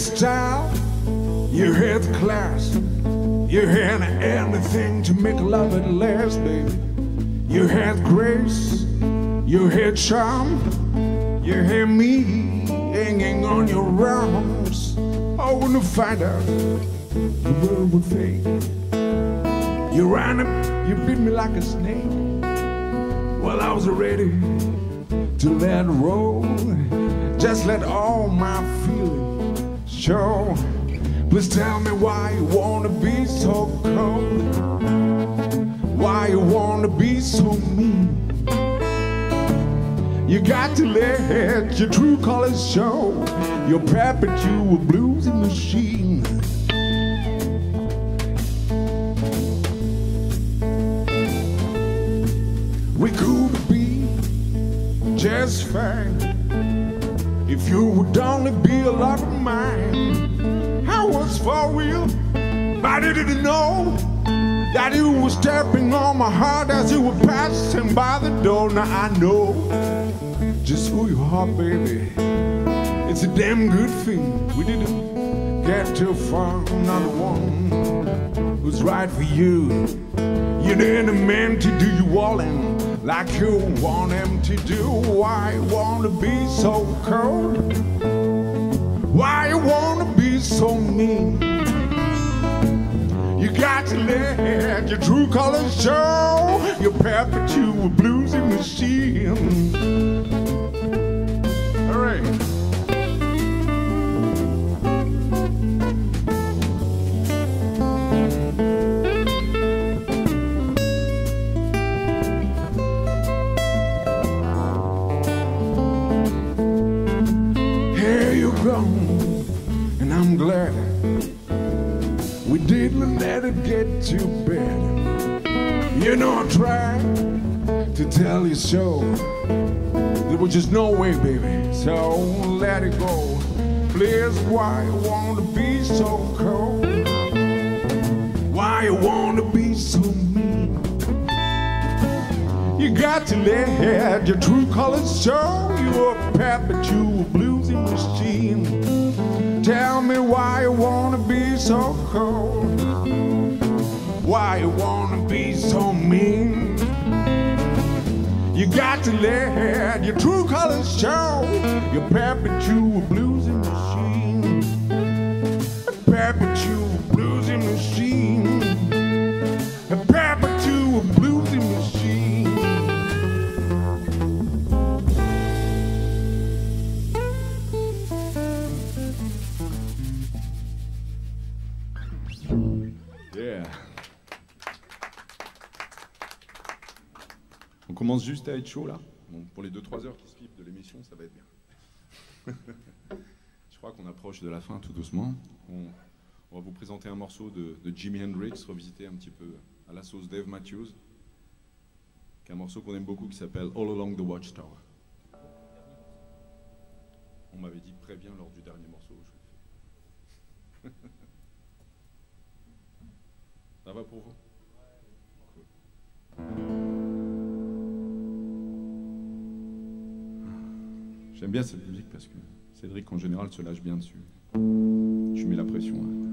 had style, you had class, you had anything to make love at last, baby. You had grace, you had charm, you had me hanging on your arms. I you find out the world would fade, you ran up, you bit me like a snake. Well, I was ready to let roll. Just let all my feelings show. Please tell me why you wanna be so cold. Why you wanna be so mean. You got to let your true colors show. you're Your perpetual bluesy machine. We could be just fine if you would only be a love of mine. I was for real, but I didn't know that you were stepping on my heart as you were passing by the door. Now I know just who you are, baby. It's a damn good thing we didn't get too far. Another one who's right for you. You didn't meant to do you all in like you want him to do. Why you wanna be so cold? Why you wanna be so mean? You got to let your true colors show. Your perpetual bluesy machine. And I'm glad we didn't let it get too bad. You know, I tried to tell you so. There was just no way, baby. So let it go. Please, why you wanna be so cold? Why you wanna be so? You got to let your true colors show. You're a perpetual bluesy machine. Tell me why you wanna be so cold. Why you wanna be so mean? You got to let your true colors show. Your perpetual bluesy machine. A perpetual commence juste à être chaud là. Bon, pour les 2-3 heures qui suivent de l'émission, ça va être bien. Je crois qu'on approche de la fin tout doucement. On, on va vous présenter un morceau de, de Jimi Hendrix, revisité un petit peu à la sauce Dave Matthews, qui est un morceau qu'on aime beaucoup qui s'appelle All Along the Watchtower. On m'avait dit très bien lors du dernier morceau. je le fais. Ça va pour vous? J'aime bien cette musique parce que Cédric en général se lâche bien dessus. Je mets la pression. là.